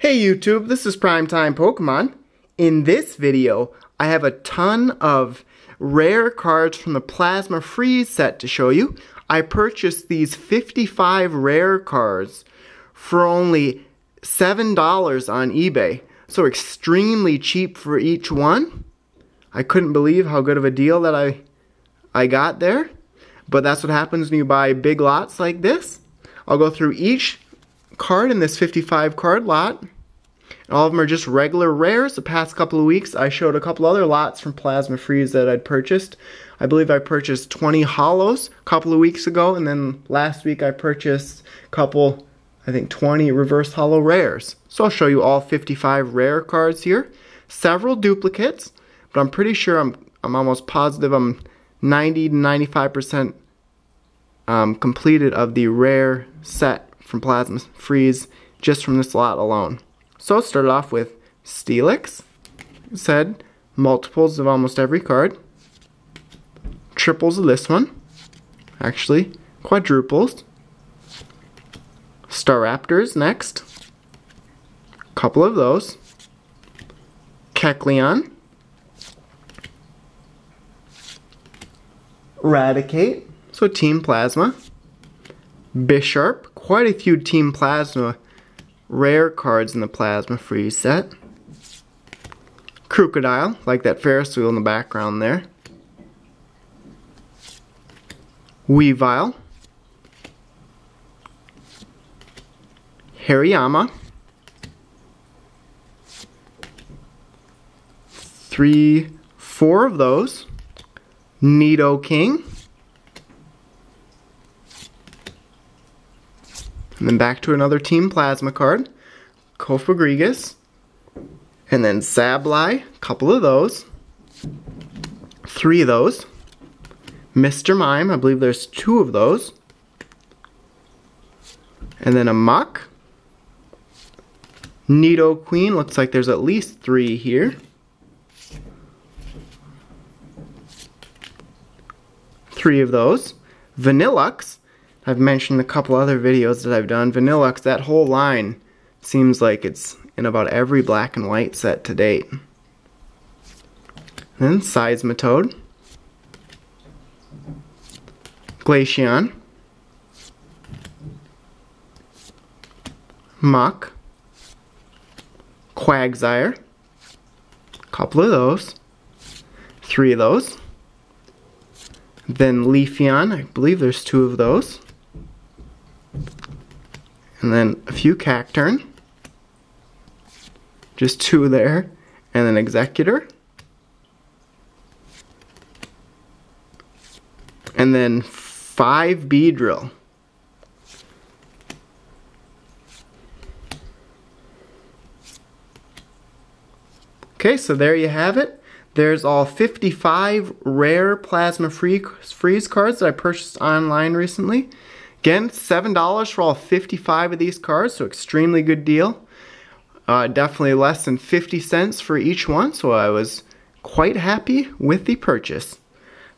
Hey YouTube, this is Primetime Pokemon. In this video, I have a ton of rare cards from the Plasma Freeze set to show you. I purchased these 55 rare cards for only $7 on eBay. So extremely cheap for each one. I couldn't believe how good of a deal that I I got there. But that's what happens when you buy big lots like this. I'll go through each card in this 55 card lot. All of them are just regular rares. The past couple of weeks, I showed a couple other lots from Plasma Freeze that I'd purchased. I believe I purchased 20 holos a couple of weeks ago, and then last week I purchased a couple, I think 20 reverse holo rares. So I'll show you all 55 rare cards here. Several duplicates, but I'm pretty sure I'm, I'm almost positive I'm 90 to 95% um, completed of the rare set from Plasma Freeze just from this lot alone. So start off with Steelix, said multiples of almost every card, triples of this one, actually quadruples, Staraptors next, couple of those, Kecleon, Raticate, so Team Plasma, Bisharp, quite a few Team Plasma rare cards in the Plasma Freeze set. Krookodile, like that Ferris wheel in the background there. Weavile. Hariyama. Three, four of those. Nidoking. And then back to another Team Plasma card. Cofagrigus. And then Sableye, couple of those. Three of those. Mr. Mime, I believe there's two of those. And then a Muk. Nidoqueen, looks like there's at least three here. Three of those. Vanilluxe, I've mentioned a couple other videos that I've done. Vanilluxe, that whole line seems like it's in about every black and white set to date. Then Seismitoad, Glaceon, Muk, Quagsire, a couple of those, three of those, then Leafeon, I believe there's two of those, and then a few Cacturne. Just two there. And then Exeggutor, And then five Beedrill. Okay, so there you have it. There's all 55 rare Plasma Freeze cards that I purchased online recently. Again, $7 for all 55 of these cards, so extremely good deal. Uh, definitely less than 50 cents for each one, so I was quite happy with the purchase.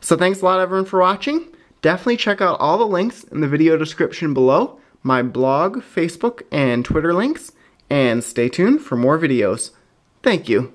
So thanks a lot everyone for watching. Definitely check out all the links in the video description below, my blog, Facebook, and Twitter links, and stay tuned for more videos. Thank you.